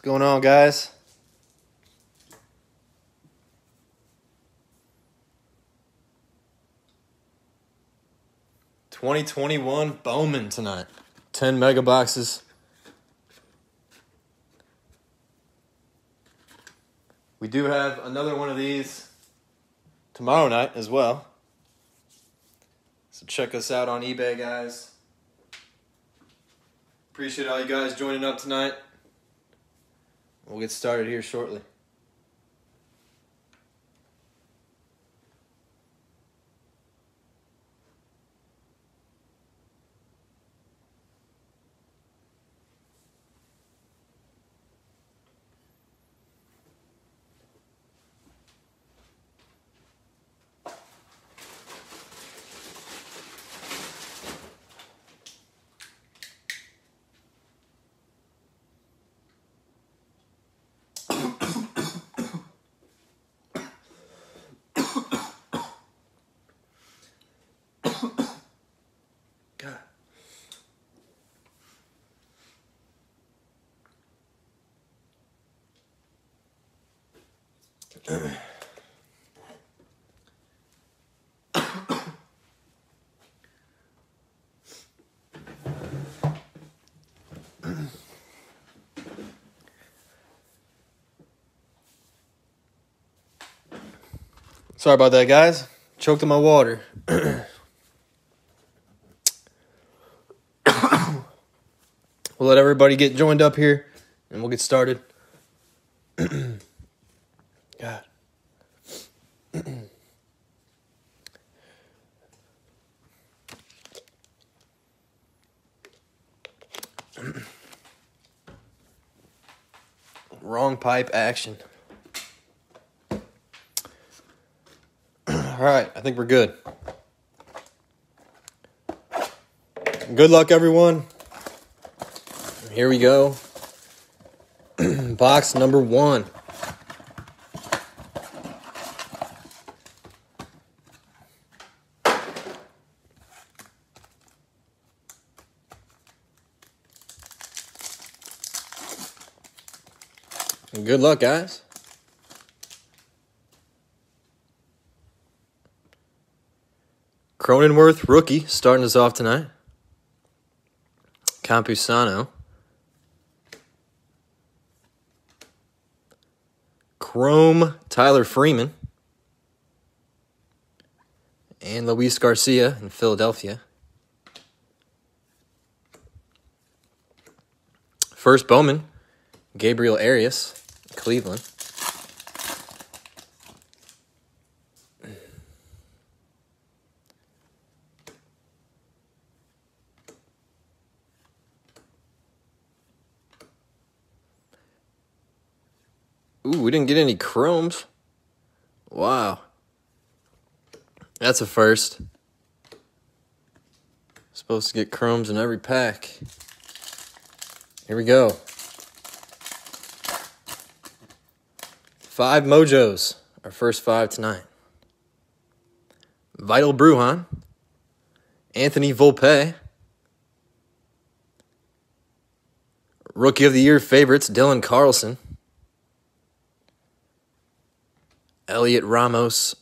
What's going on, guys? Twenty twenty one Bowman tonight. Ten mega boxes. We do have another one of these tomorrow night as well. So check us out on eBay, guys. Appreciate all you guys joining up tonight. We'll get started here shortly. Sorry about that, guys. Choked on my water. We'll let everybody get joined up here and we'll get started. Wrong pipe action. All right, I think we're good. Good luck, everyone. Here we go. Box number one. Good luck, guys. Cronenworth, rookie, starting us off tonight. Campusano. Chrome, Tyler Freeman. And Luis Garcia in Philadelphia. First Bowman, Gabriel Arias, Cleveland. Ooh, we didn't get any chromes. Wow. That's a first. Supposed to get chromes in every pack. Here we go. Five mojos. Our first five tonight. Vidal Brujan. Anthony Volpe. Rookie of the Year favorites, Dylan Carlson. Heliot Ramos,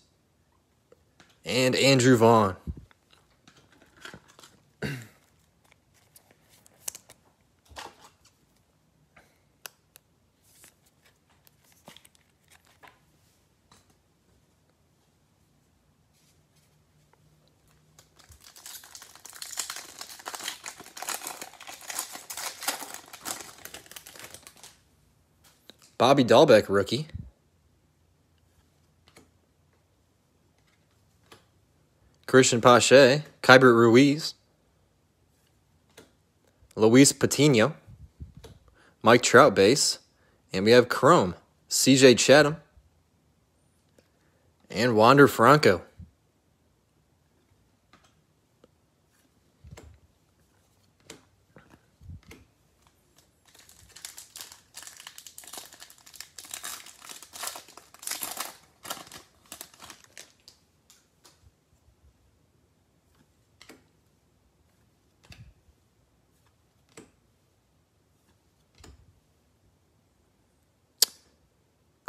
and Andrew Vaughn. Bobby Dalbec, rookie. Christian Pache, Keibert Ruiz, Luis Patino, Mike Trout base, and we have Chrome, CJ Chatham, and Wander Franco.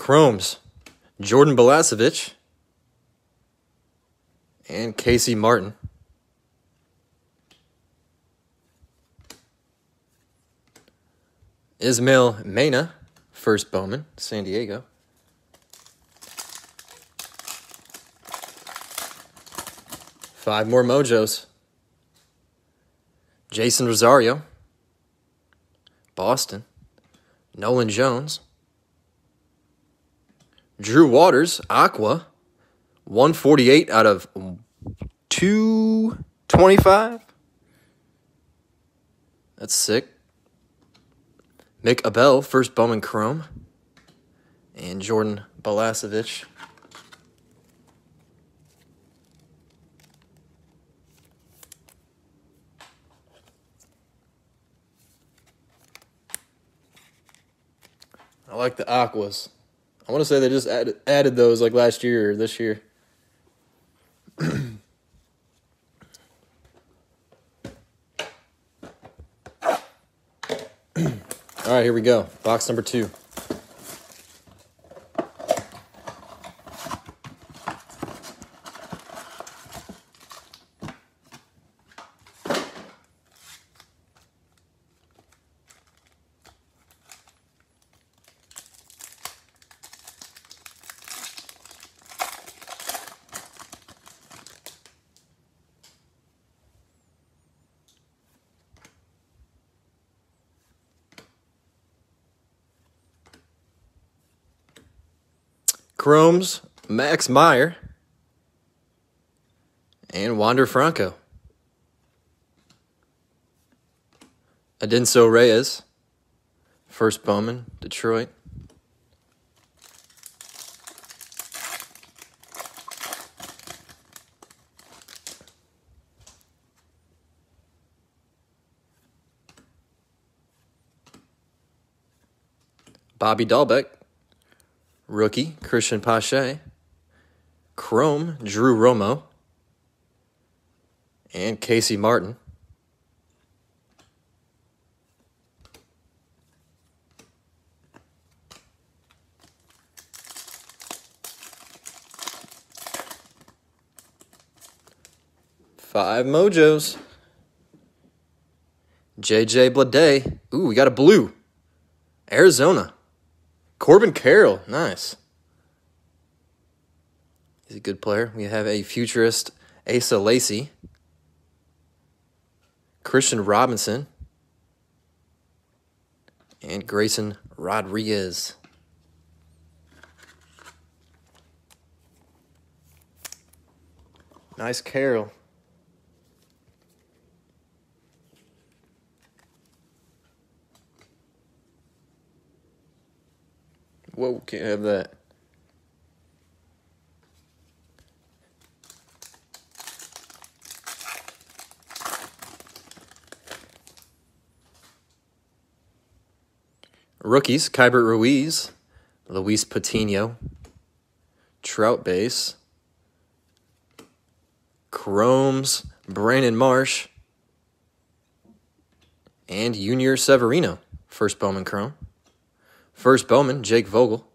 Chromes, Jordan Balazovic, and Casey Martin. Ismael Mena, first Bowman, San Diego. Five more mojos. Jason Rosario, Boston. Nolan Jones. Drew Waters, Aqua. 148 out of 225. That's sick. Mick Abel, first Bowman Chrome. And Jordan Balazovic. I like the aquas. I want to say they just added, added those like last year or this year. All right, here we go. Box number two. Chromes, Max Meyer, and Wander Franco. Adinso Reyes, first Bowman, Detroit. Bobby Dalbec, Rookie, Christian Pache. Chrome, Drew Romo. And Casey Martin. Five mojos. JJ Bleday. Ooh, we got a blue. Arizona. Corbin Carroll, nice. He's a good player. We have a futurist, Asa Lacy, Kristian Robinson, and Grayson Rodriguez. Nice Carroll. Whoa, can't have that. Rookies, Keibert Ruiz, Luis Patino, Trout Base, Chromes, Brandon Marsh, and Junior Severino, first Bowman Chrome. First Bowman, Jake Vogel.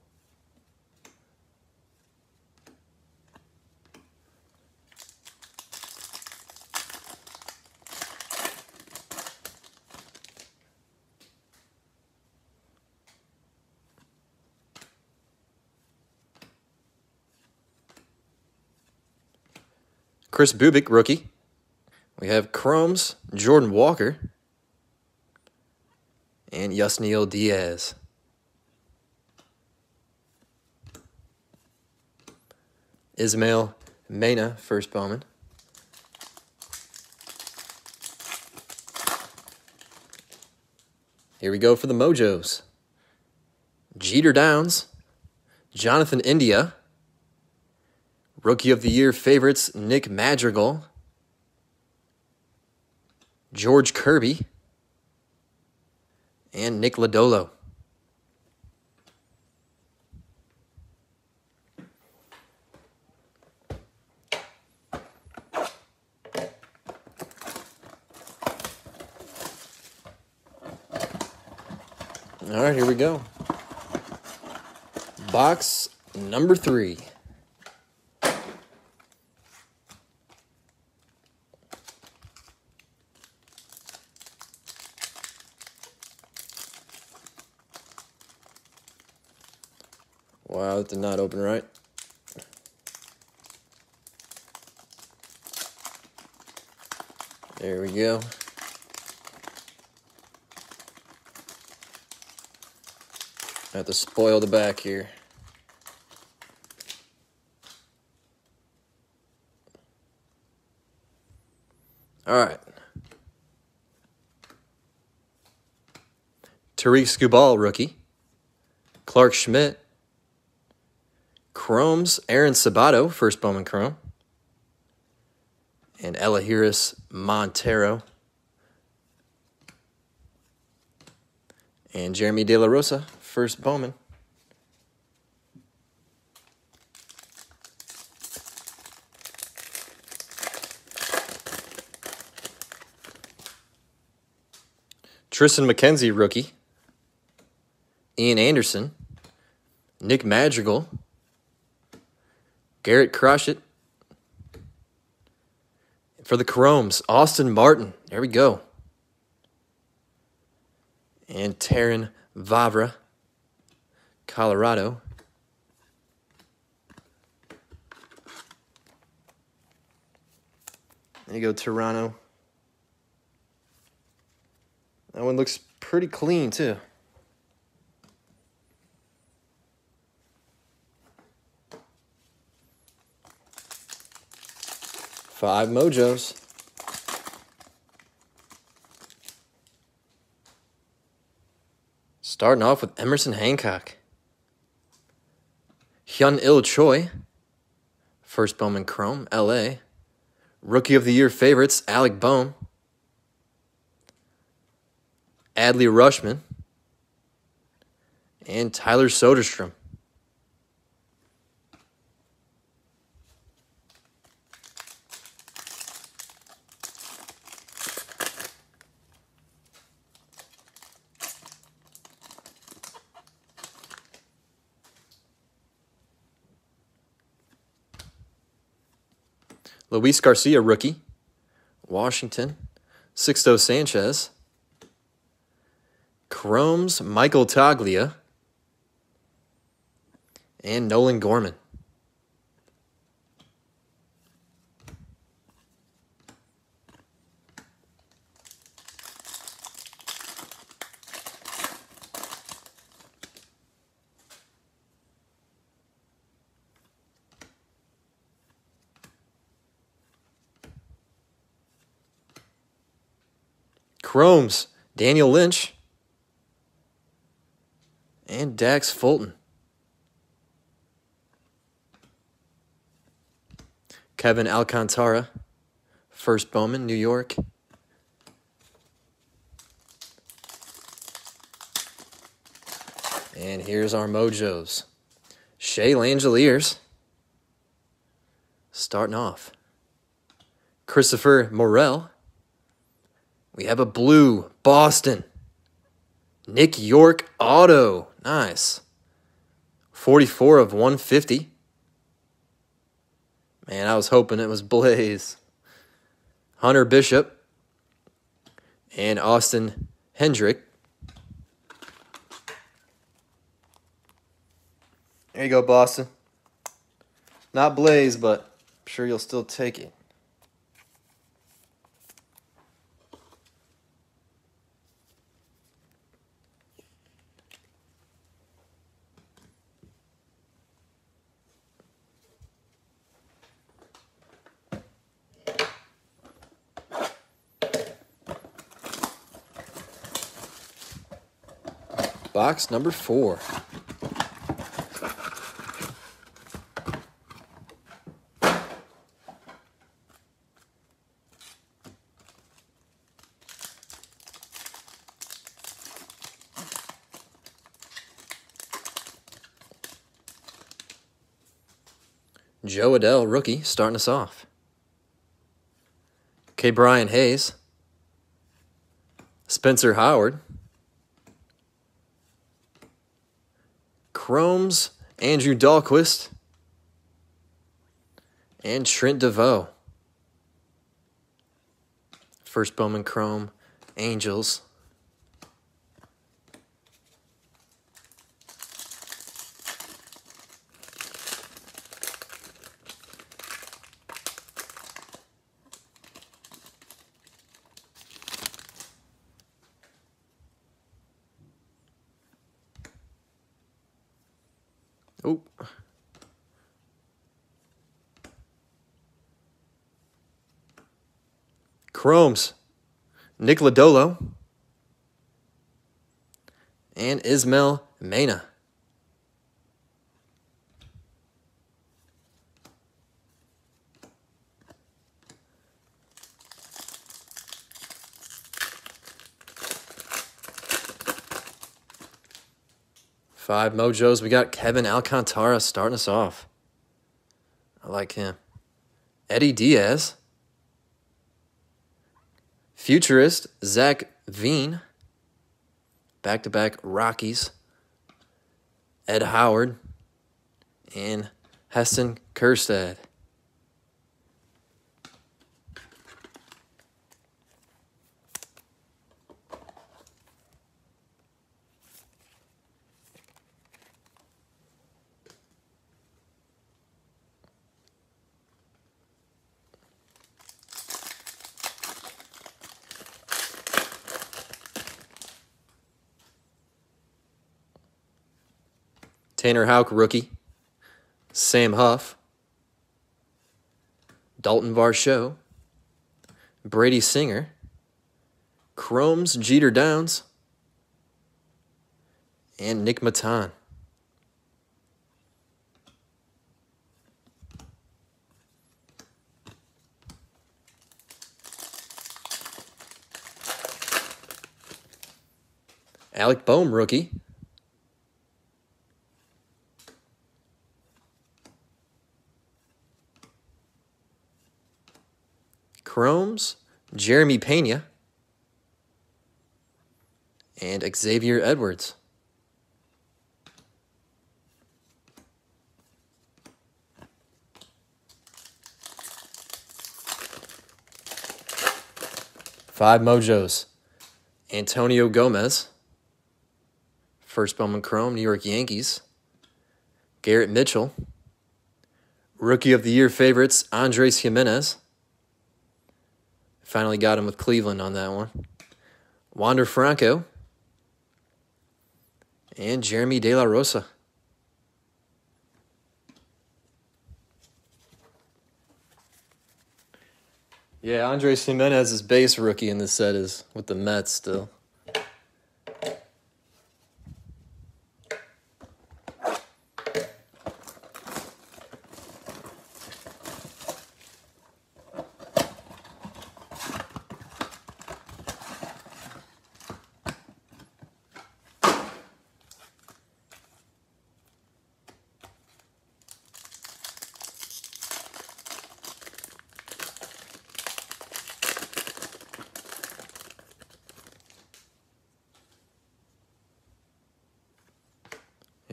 Kris Bubic, rookie. We have Chromes, Jordan Walker, and Yusniel Diaz. Ismael Mena, first Bowman. Here we go for the Mojos. Jeter Downs, Jonathan India, Rookie of the Year favorites Nick Madrigal, George Kirby, and Nick Lodolo. All right, here we go. Box number three. Wow, that did not open right. There we go. I have to spoil the back here. All right. Tarik Skubal, rookie. Clark Schmidt. Chromes, Aaron Sabato, first Bowman Chrome. And Elehuris Montero. And Jeremy De La Rosa, first Bowman. Triston McKenzie, rookie. Ian Anderson. Nick Madrigal. Garrett Crochet. For the Chromes, Austin Martin. There we go. And Terrin Vavra, Colorado. There you go, Toronto. That one looks pretty clean, too. Five mojos. Starting off with Emerson Hancock. Hyun Il Choi. First Bowman Chrome, LA. Rookie of the Year favorites, Alec Bohm. Adley Rutschman. And Tyler Soderstrom. Luis Garcia, rookie. Washington. Sixto Sanchez. Chromes, Michael Toglia. And Nolan Gorman. Chromes, Daniel Lynch, and Dax Fulton. Kevin Alcantara, first Bowman, New York. And here's our mojos. Shea Langeliers, starting off. Christopher Morel. We have a blue Boston. Nick Yorke auto. Nice. 44 of 150. Man, I was hoping it was Blaze. Hunter Bishop and Austin Hendrick. There you go, Boston. Not Blaze, but I'm sure you'll still take it. Box number four. Jo Adell, rookie, starting us off. Ke'Bryan Hayes. Spencer Howard. Chromes, Andrew Dalquist, and Trent Deveaux. First Bowman Chrome, Angels. Chromes. Nick Lodolo. And Ismael Mena. Five mojos. We got Kevin Alcantara starting us off. I like him. Eddy Diaz. Futurist Zach Veen. Back to back Rockies. Ed Howard. And Heston Kjerstad. Tanner Houck, rookie. Sam Huff. Dalton Varsho. Brady Singer. Chromes Jeter Downs. And Nick Maton. Alec Bohm, rookie. Chromes, Jeremy Pena, and Xavier Edwards. Five Mojos. Antonio Gomez. First Bowman Chrome, New York Yankees. Garrett Mitchell. Rookie of the Year favorites, Andres Gimenez. Finally got him with Cleveland on that one. Wander Franco. And Jeremy De La Rosa. Yeah, Andres Gimenez's base rookie in this set is with the Mets still.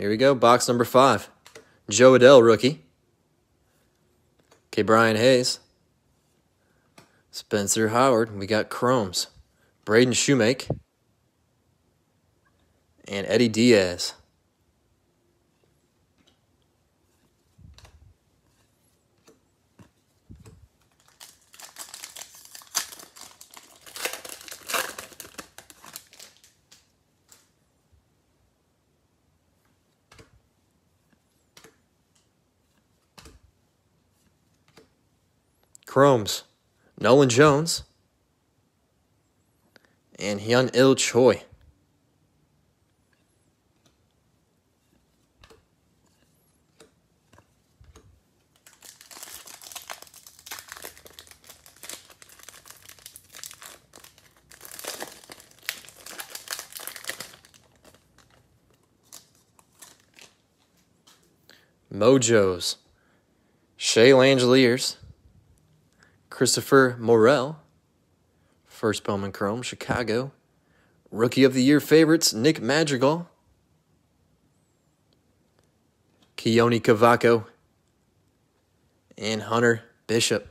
Here we go, box number five. Jo Adell, rookie. Ke'Bryan Hayes. Spencer Howard. We got Chromes. Braden Shewmake. And Eddy Diaz. Chromes, Nolan Jones, and Hyun Il Choi. Mojos, Shea Langeliers, Christopher Morel, first Bowman Chrome, Chicago. Rookie of the Year favorites, Nick Madrigal. Keoni Cavaco, and Hunter Bishop.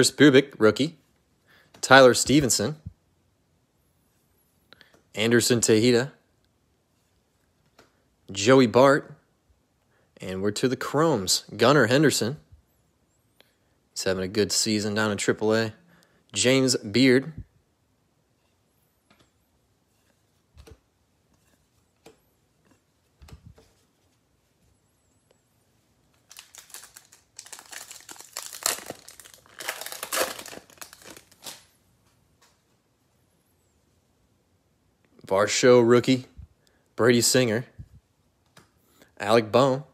Kris Bubic, rookie. Tyler Stephenson. Anderson Tejeda. Joey Bart. And we're to the Chromes. Gunnar Henderson. He's having a good season down in AAA. James Beard. Varsho rookie, Brady Singer, Alec Bohm,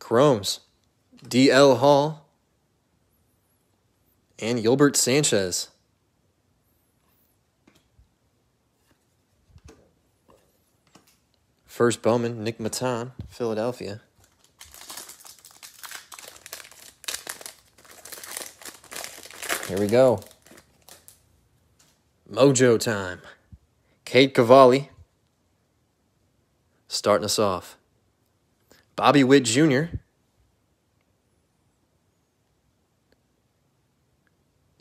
Chromes, DL Hall, and Gilbert Sanchez. First Bowman, Nick Maton, Philadelphia. Here we go. Mojo time. Cade Cavalli starting us off. Bobby Witt Jr.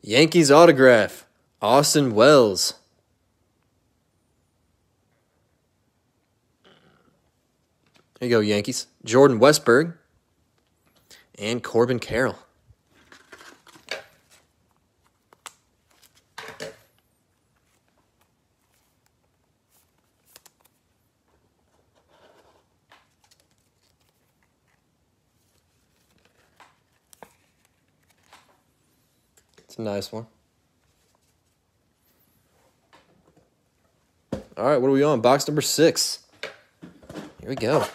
Yankees autograph. Austin Wells. There you go, Yankees. Jordan Westburg and Corbin Carroll. It's a nice one. All right, what are we on? Box number six. Here we go.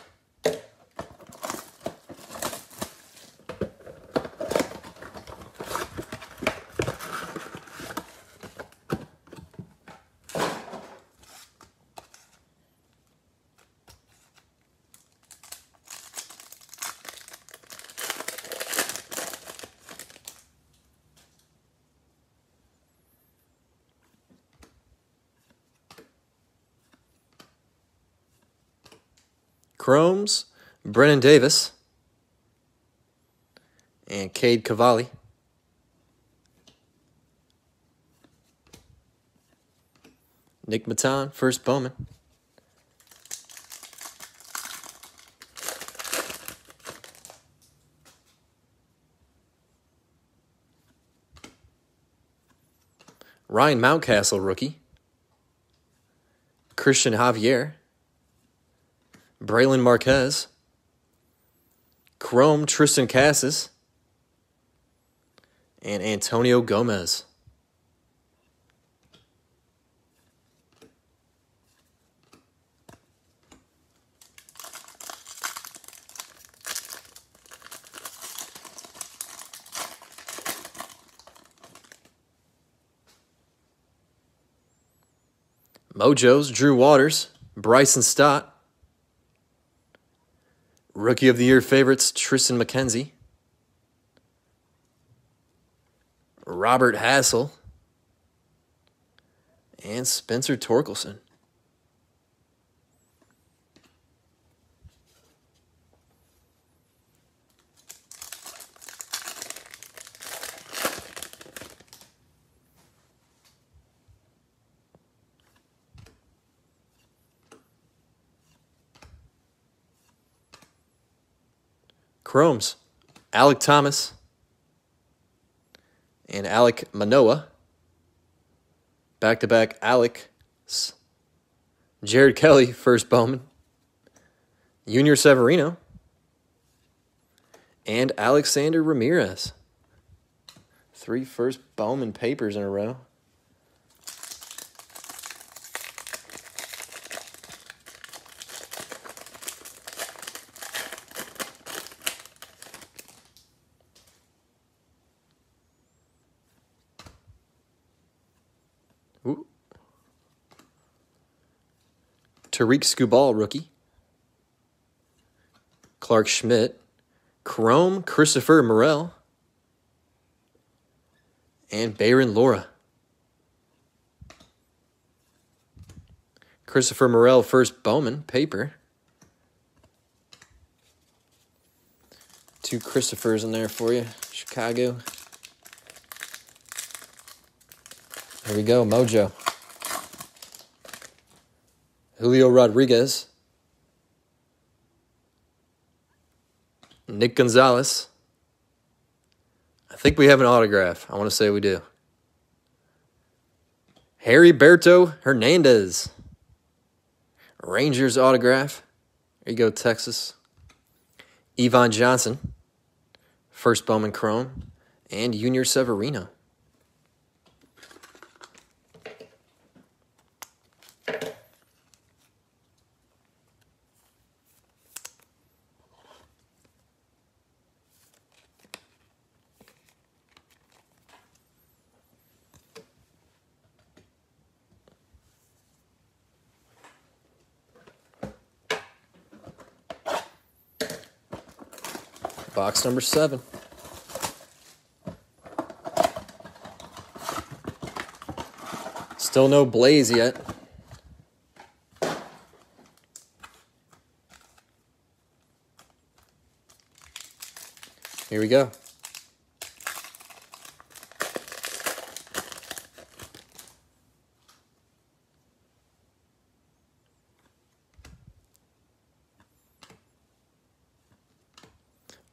Chromes, Brennan Davis, and Cade Cavalli. Nick Maton, first Bowman. Ryan Mountcastle, rookie. Cristian Javier. Brailyn Marquez, Chrome Triston Casas, and Antonio Gomez. Mojo's Drew Waters, Bryson Stott, Rookie of the Year favorites Triston McKenzie, Robert Hassell, and Spencer Torkelson. Chromes, Alek Thomas, and Alek Manoah. Back to back Alec. Jared Kelly, first Bowman. Junior Severino. And Alexander Ramirez. Three first Bowman papers in a row. Ooh. Tarik Skubal, rookie. Clark Schmidt. Chrome, Christopher Morel. And Bayron Lora. Christopher Morel, first Bowman, paper. Two Christophers in there for you, Chicago. Here we go, Mojo. Julio Rodriguez. Nick Gonzalez. I think we have an autograph. I want to say we do. Heriberto Hernandez. Rangers autograph. There you go, Texas. Ivan Johnson. First Bowman Chrome. And Junior Severino. Box number seven. Still no Blaze yet. Here we go.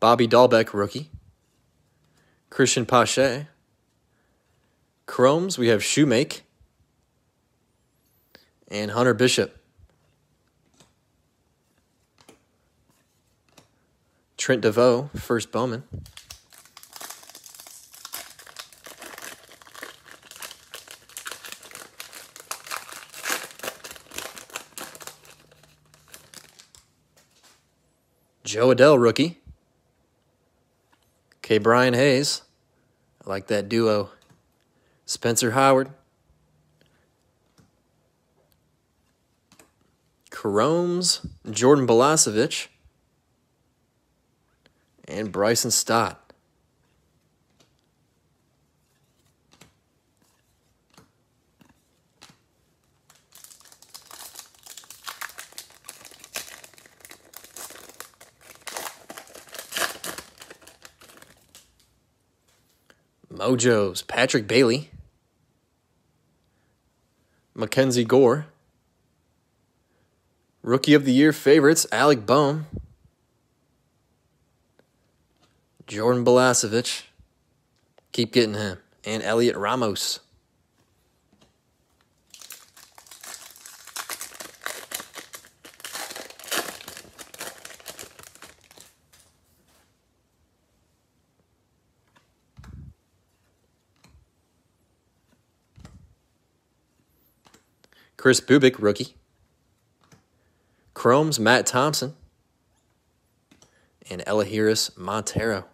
Bobby Dalbec, rookie. Christian Pache. Chromes, we have Shewmake. And Hunter Bishop. Trent Deveaux, first Bowman. Jo Adell, rookie. Ke'Bryan Hayes. I like that duo. Spencer Howard. Chromes, Jordan Balazovic. And Bryson Stott. Mojo's Patrick Bailey, Mackenzie Gore, Rookie of the Year favorites Alec Bohm, Jordan Balazovic, keep getting him, and Heliot Ramos. Kris Bubic, rookie. Chrome's Matt Thompson. And Elehuris Montero.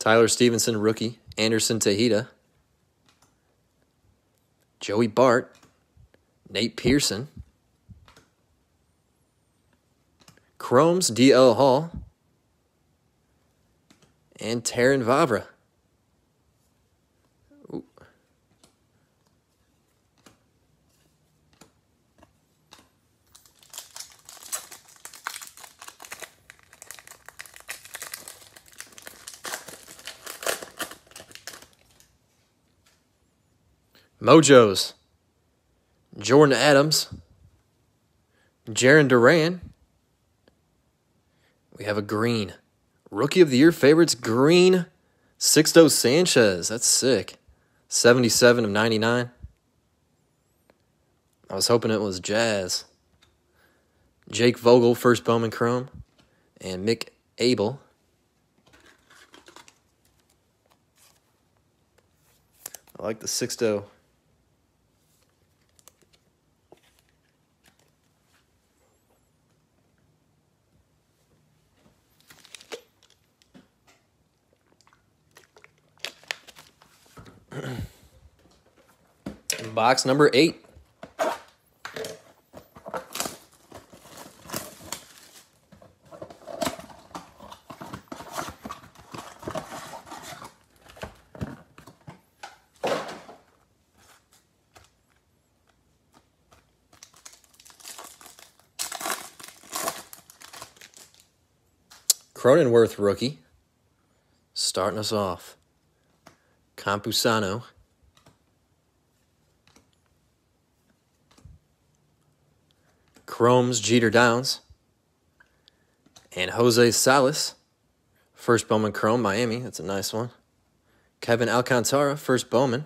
Tyler Stephenson, rookie. Anderson Tejeda. Joey Bart. Nate Pearson. Chrome's DL Hall. And Terrin Vavra. Ooh. Mojos. Jordan Adams, Jarren Duran. We have a green. Rookie of the Year favorites, green. Sixto Sanchez. That's sick. 77 of 99. I was hoping it was Jazz. Jake Vogel, first Bowman Chrome. And Mick Abel. I like the Sixto Box number eight. Cronenworth rookie. Starting us off. Campusano. Chrome's Jeter Downs. And Jose Salas. First Bowman Chrome, Miami. That's a nice one. Kevin Alcantara, first Bowman.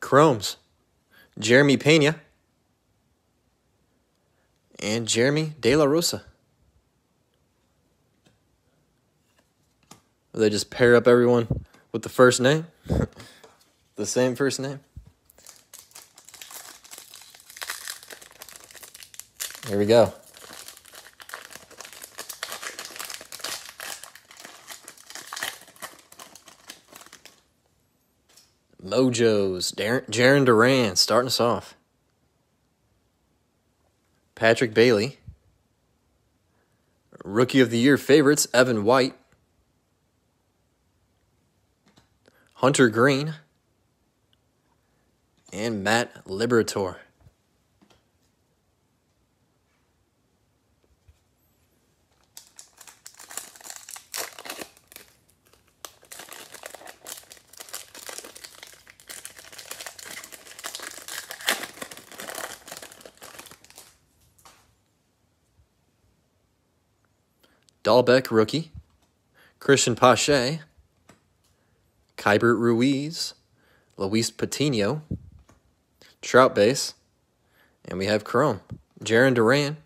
Chromes, Jeremy Pena, and Jeremy De La Rosa. They just pair up everyone with the first name? the same first name? Here we go. Mojos, Darren, Jarren Duran starting us off. Patrick Bailey. Rookie of the Year favorites, Evan White. Hunter Greene. And Matt Liberatore. Dalbec, rookie. Cristian Pache. Keibert Ruiz. Luis Patino. Trout base. And we have Chrome. Jarren Duran.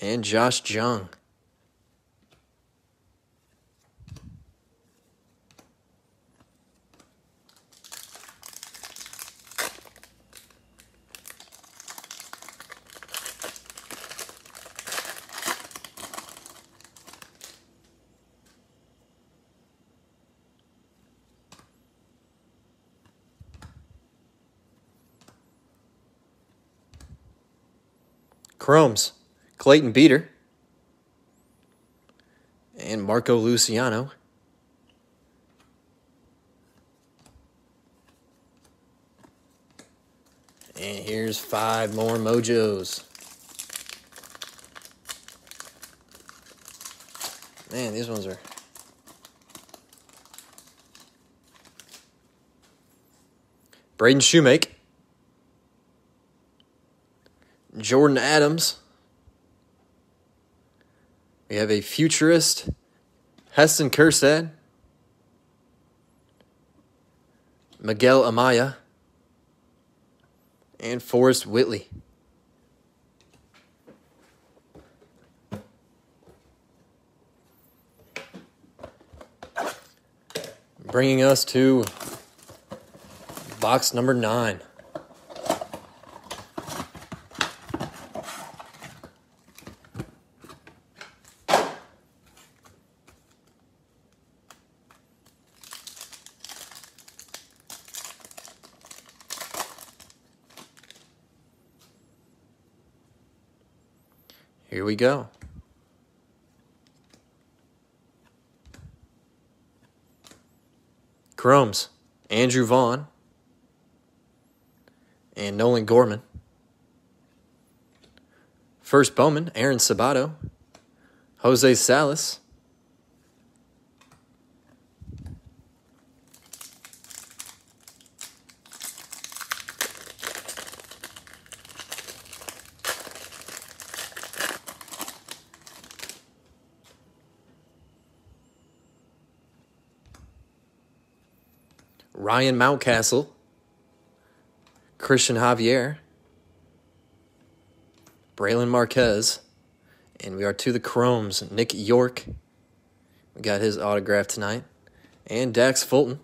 And Josh Jung. Chromes, Clayton Beeter, and Marco Luciano. And here's five more mojos. Man, these ones are. Braden Shewmake. Jordan Adams. We have a futurist, Heston Kjerstad. Miguel Amaya. And Forrest Whitley. Bringing us to box number nine. Here go. Chromes, Andrew Vaughn, and Nolan Gorman. First Bowman, Aaron Sabato, Jose Salas, Ryan Mountcastle, Cristian Javier, Brailyn Marquez, and we are to the Chromes. Nick Yorke, we got his autograph tonight, and Dax Fulton,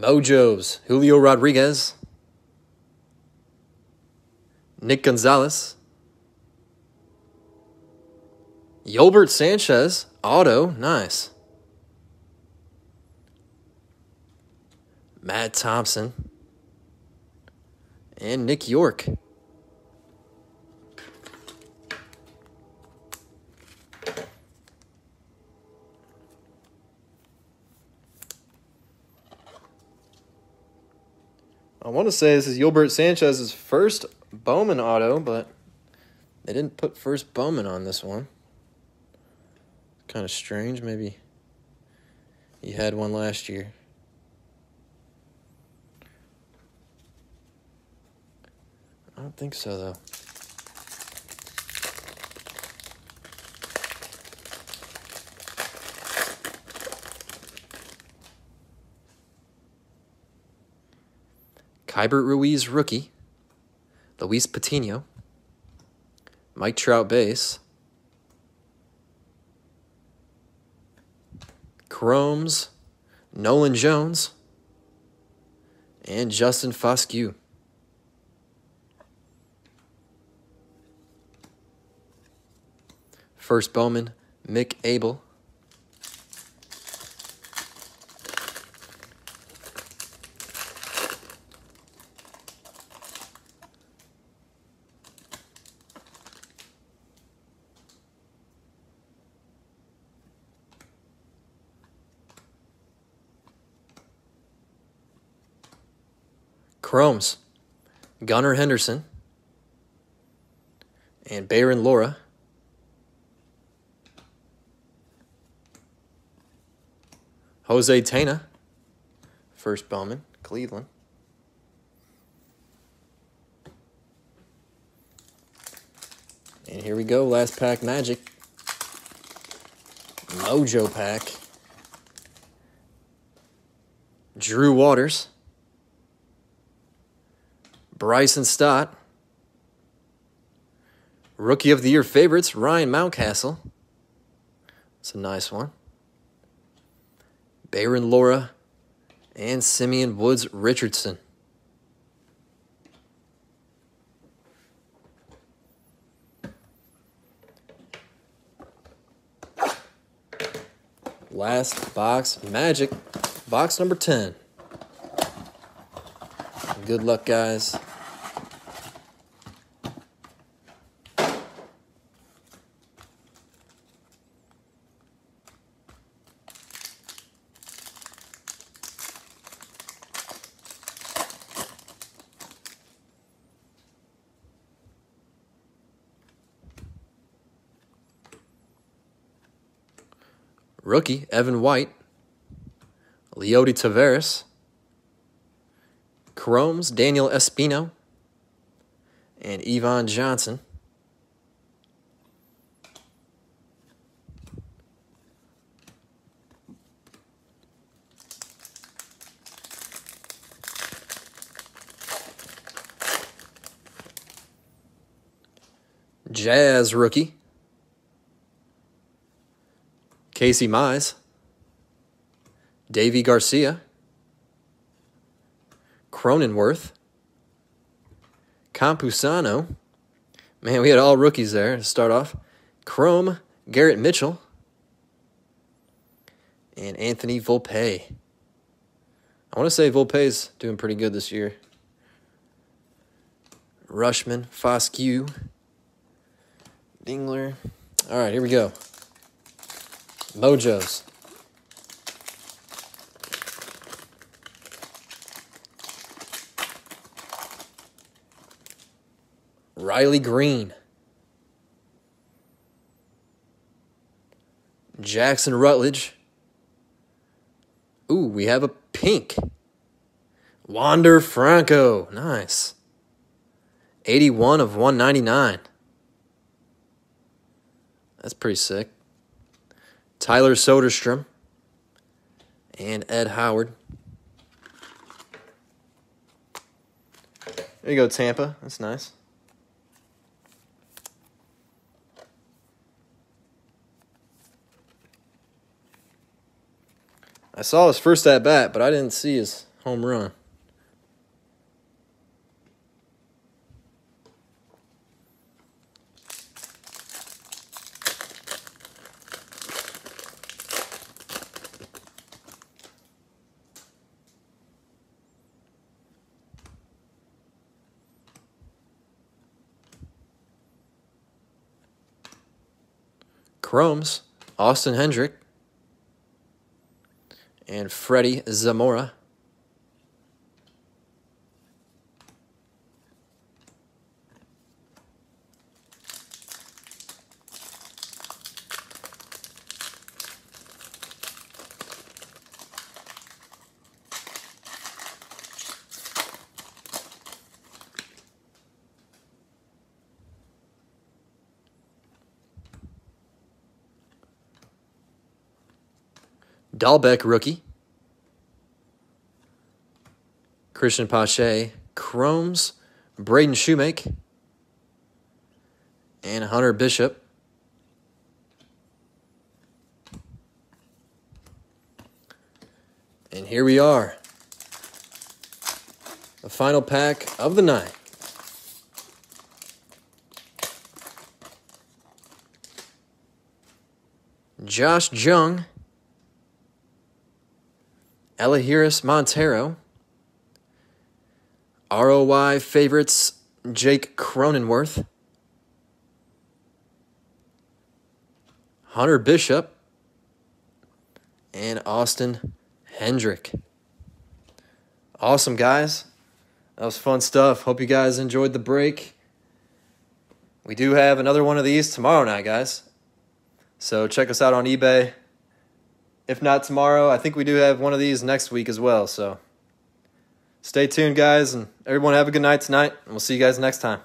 Mojo's Julio Rodriguez, Nick Gonzalez, Yolbert Sanchez, auto, nice. Matt Thompson, and Nick Yorke. I want to say this is Yolbert Sanchez's first Bowman auto, but they didn't put first Bowman on this one. Kind of strange. Maybe he had one last year. I don't think so, though. Keibert Ruiz, rookie. Luis Patino. Mike Trout, base. Chromes, Nolan Jones, and Justin Foscue. First Bowman, Mick Abel. Chromes, Gunnar Henderson, and Bayron Lora. Jose Tena, first Bowman, Cleveland. And here we go, last pack magic. Mojo pack. Drew Waters. Bryson Stott. Rookie of the Year favorites, Ryan Mountcastle. It's a nice one. Bayron Lora and Simeon Woods Richardson. Last box, Magic, box number 10. Good luck, guys. Rookie, Evan White. Leody Taveras. Chromes, Daniel Espino. And Ivan Johnson. Jazz rookie. Casey Mize, Deivi Garcia, Cronenworth, Campusano. Man, we had all rookies there to start off. Chrome, Garrett Mitchell, and Anthony Volpe. I want to say Volpe's doing pretty good this year. Rutschman, Foscue, Dingler. All right, here we go. Mojos. Riley Greene. Jackson Rutledge. Ooh, we have a pink. Wander Franco. Nice. 81 of 199. That's pretty sick. Tyler Soderstrom, and Ed Howard. There you go, Tampa. That's nice. I saw his first at bat, but I didn't see his home run. Chromes, Austin Hendrick, and Freddie Zamora. Dalbec rookie. Cristian Pache, Chromes, Braden Shewmake, and Hunter Bishop. And here we are. The final pack of the night. Josh Jung. Elehuris Montero. ROY favorites Jake Cronenworth. Hunter Bishop. And Austin Hendrick. Awesome, guys. That was fun stuff. Hope you guys enjoyed the break. We do have another one of these tomorrow night, guys. So check us out on eBay. If not tomorrow, I think we do have one of these next week as well. So stay tuned, guys, and everyone have a good night tonight, and we'll see you guys next time.